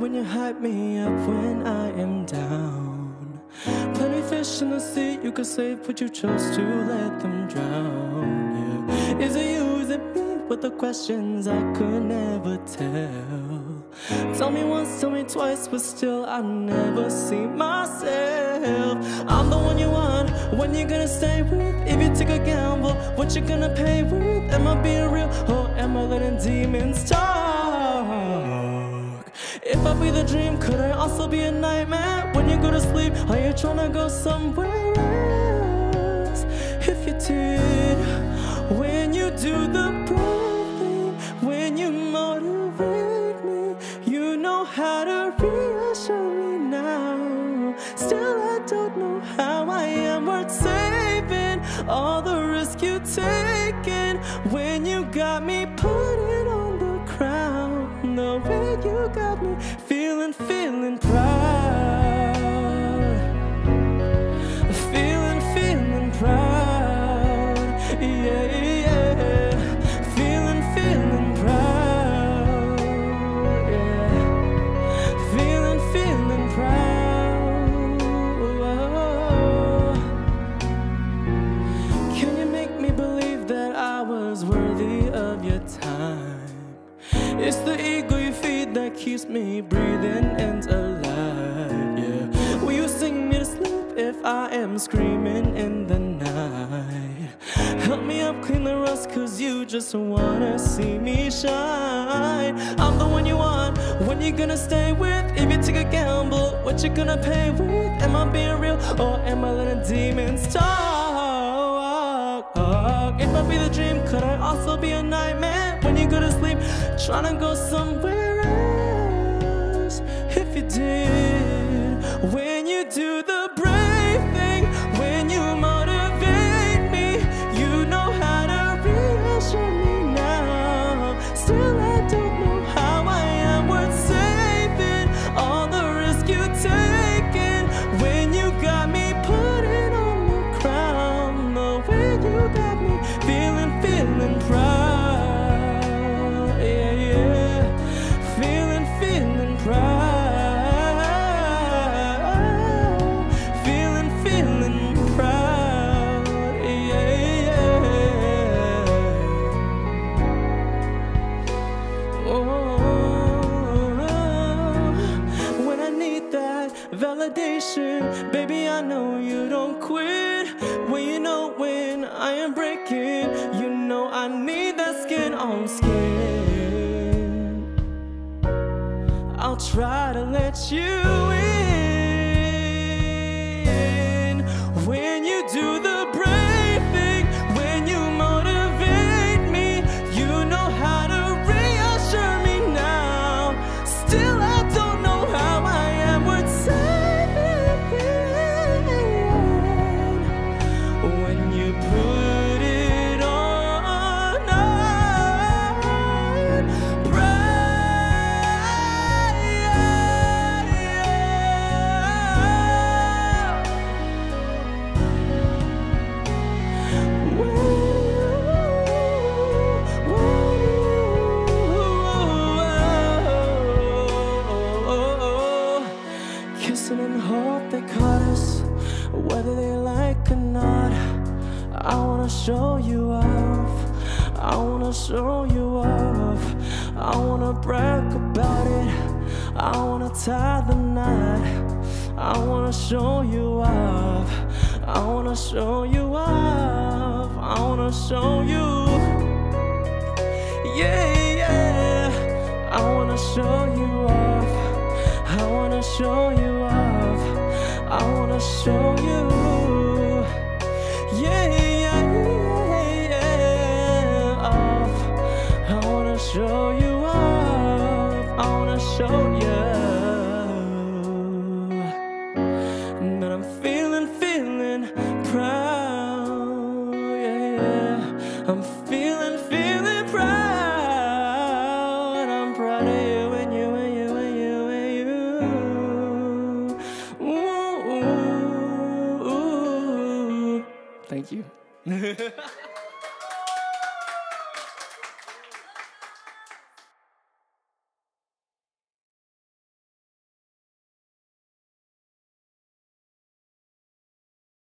when you hype me up when I am down. Plenty fish in the sea you could save, but you chose to let them drown. Yeah. Is it you? Is it me? With the questions I could never tell. Tell me once, tell me twice, but still I never see myself. I'm the one you want, when you gonna stay with? If you take a gamble, what you gonna pay with? Am I being real or am I letting demons talk? Be the dream, could I also be a nightmare? When you go to sleep, are you trying to go somewhere else? If you did, when you do the thing when you motivate me, you know how to reassure me now. Still, I don't know how I am worth saving. All the risk you taking when you got me putting on the crown. The way you got me keeps me breathing and alive, yeah Will you sing me to sleep if I am screaming in the night? Help me up, clean the rust, cause you just wanna see me shine I'm the one you want, when you gonna stay with? If you take a gamble, what you gonna pay with? Am I being real, or am I letting demons talk? If I be the dream, could I also be a nightmare? When you go to sleep, trying to go somewhere validation. Baby, I know you don't quit. When you know when I am breaking, you know I need that skin on skin. I'll try to let you in show you off. I wanna show you off. I wanna brag about it. I wanna tie the knot. I wanna show you off. I wanna show you off. I wanna show you. Yeah, yeah. I wanna show you off. I wanna show you off. I wanna show you. Yeah, yeah, show you off. I wanna show you. But I'm feeling, feeling proud. Yeah, yeah. I'm feeling, feeling proud. And I'm proud of you and you and you and you and you. Ooh, ooh, ooh. Thank you.